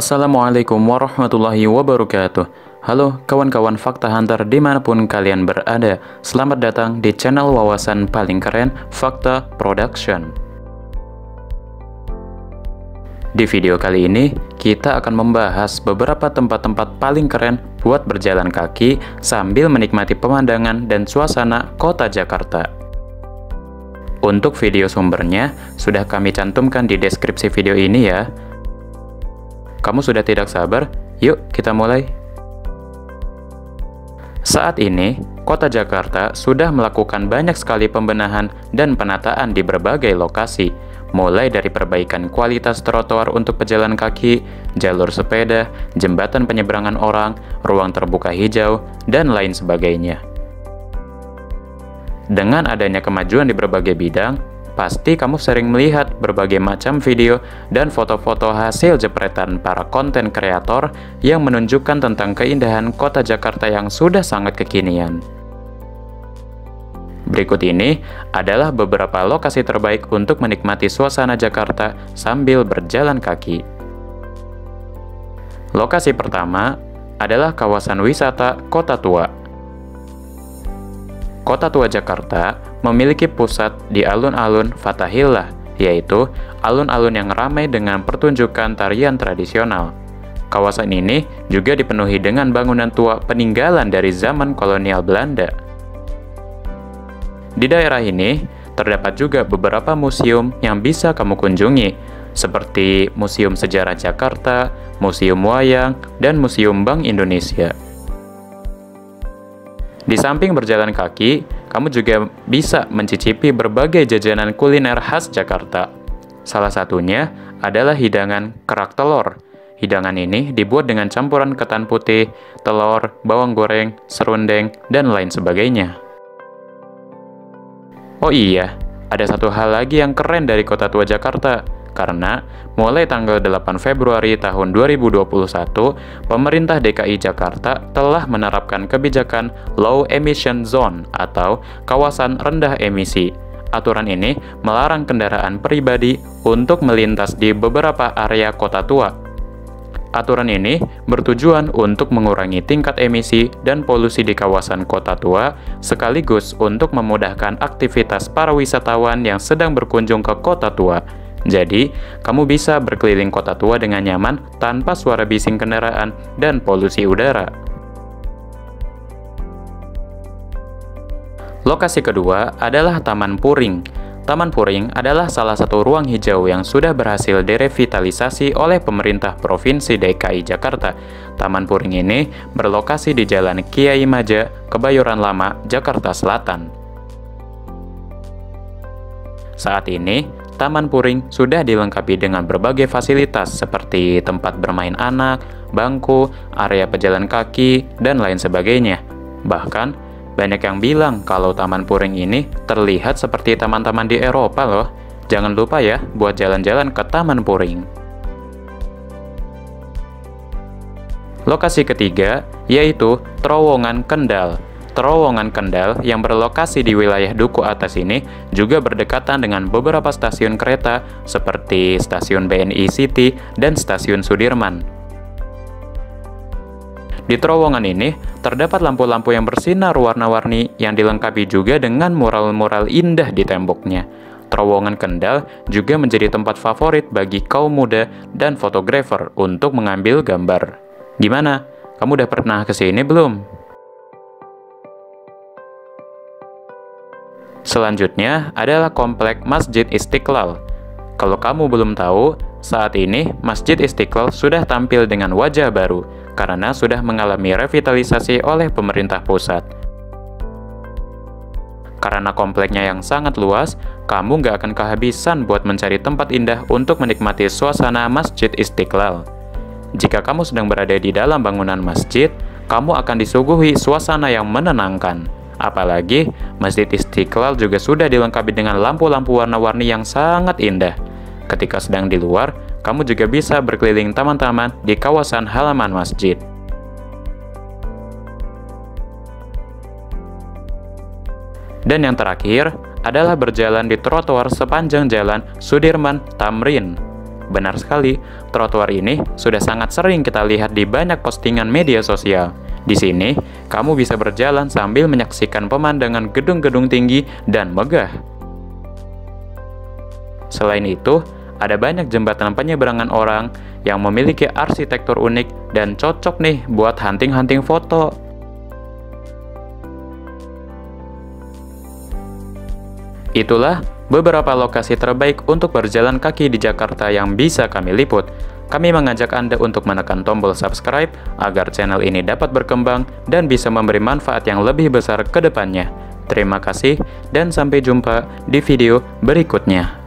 Assalamualaikum warahmatullahi wabarakatuh Halo kawan-kawan Fakta Hunter di mana pun kalian berada Selamat datang di channel wawasan paling keren Fakta Production Di video kali ini, kita akan membahas beberapa tempat-tempat paling keren buat berjalan kaki sambil menikmati pemandangan dan suasana kota Jakarta. Untuk video sumbernya, sudah kami cantumkan di deskripsi video ini ya. Kamu sudah tidak sabar? Yuk, kita mulai. Saat ini, Kota Jakarta sudah melakukan banyak sekali pembenahan dan penataan di berbagai lokasi, mulai dari perbaikan kualitas trotoar untuk pejalan kaki, jalur sepeda, jembatan penyeberangan orang, ruang terbuka hijau, dan lain sebagainya. Dengan adanya kemajuan di berbagai bidang, Pasti kamu sering melihat berbagai macam video dan foto-foto hasil jepretan para konten kreator yang menunjukkan tentang keindahan kota Jakarta yang sudah sangat kekinian. Berikut ini adalah beberapa lokasi terbaik untuk menikmati suasana Jakarta sambil berjalan kaki. Lokasi pertama adalah kawasan wisata Kota Tua. Kota Tua Jakarta memiliki pusat di alun-alun Fatahillah, yaitu alun-alun yang ramai dengan pertunjukan tarian tradisional. Kawasan ini juga dipenuhi dengan bangunan tua peninggalan dari zaman kolonial Belanda. Di daerah ini, terdapat juga beberapa museum yang bisa kamu kunjungi, seperti Museum Sejarah Jakarta, Museum Wayang, dan Museum Bank Indonesia. Di samping berjalan kaki, kamu juga bisa mencicipi berbagai jajanan kuliner khas Jakarta. Salah satunya adalah hidangan kerak telur. Hidangan ini dibuat dengan campuran ketan putih, telur, bawang goreng, serundeng, dan lain sebagainya. Oh iya, ada satu hal lagi yang keren dari kota tua Jakarta, karena mulai tanggal 8 Februari tahun 2021, pemerintah DKI Jakarta telah menerapkan kebijakan Low Emission Zone atau kawasan rendah emisi. Aturan ini melarang kendaraan pribadi untuk melintas di beberapa area kota tua. Aturan ini bertujuan untuk mengurangi tingkat emisi dan polusi di kawasan kota tua, sekaligus untuk memudahkan aktivitas para wisatawan yang sedang berkunjung ke kota tua jadi, kamu bisa berkeliling kota tua dengan nyaman tanpa suara bising kendaraan dan polusi udara. Lokasi kedua adalah Taman Puring. Taman Puring adalah salah satu ruang hijau yang sudah berhasil direvitalisasi oleh pemerintah Provinsi DKI Jakarta. Taman Puring ini berlokasi di Jalan Kiai Maja, Kebayoran Lama, Jakarta Selatan. Saat ini, Taman Puring sudah dilengkapi dengan berbagai fasilitas seperti tempat bermain anak, bangku, area pejalan kaki, dan lain sebagainya. Bahkan, banyak yang bilang kalau Taman Puring ini terlihat seperti taman-taman di Eropa loh. Jangan lupa ya buat jalan-jalan ke Taman Puring. Lokasi ketiga yaitu Terowongan Kendal Terowongan Kendal yang berlokasi di wilayah Duku Atas ini juga berdekatan dengan beberapa stasiun kereta seperti stasiun BNI City dan stasiun Sudirman. Di terowongan ini, terdapat lampu-lampu yang bersinar warna-warni yang dilengkapi juga dengan mural-mural indah di temboknya. Terowongan Kendal juga menjadi tempat favorit bagi kaum muda dan fotografer untuk mengambil gambar. Gimana? Kamu udah pernah ke sini belum? Selanjutnya adalah komplek Masjid Istiqlal. Kalau kamu belum tahu, saat ini Masjid Istiqlal sudah tampil dengan wajah baru karena sudah mengalami revitalisasi oleh pemerintah pusat. Karena kompleknya yang sangat luas, kamu nggak akan kehabisan buat mencari tempat indah untuk menikmati suasana Masjid Istiqlal. Jika kamu sedang berada di dalam bangunan masjid, kamu akan disuguhi suasana yang menenangkan. Apalagi, Masjid Istiqlal juga sudah dilengkapi dengan lampu-lampu warna-warni yang sangat indah. Ketika sedang di luar, kamu juga bisa berkeliling taman-taman di kawasan halaman masjid. Dan yang terakhir adalah berjalan di trotoar sepanjang jalan Sudirman Tamrin. Benar sekali, trotoar ini sudah sangat sering kita lihat di banyak postingan media sosial. Di sini, kamu bisa berjalan sambil menyaksikan pemandangan gedung-gedung tinggi dan megah. Selain itu, ada banyak jembatan penyeberangan orang yang memiliki arsitektur unik dan cocok nih buat hunting-hunting foto. Itulah beberapa lokasi terbaik untuk berjalan kaki di Jakarta yang bisa kami liput. Kami mengajak Anda untuk menekan tombol subscribe agar channel ini dapat berkembang dan bisa memberi manfaat yang lebih besar ke depannya. Terima kasih dan sampai jumpa di video berikutnya.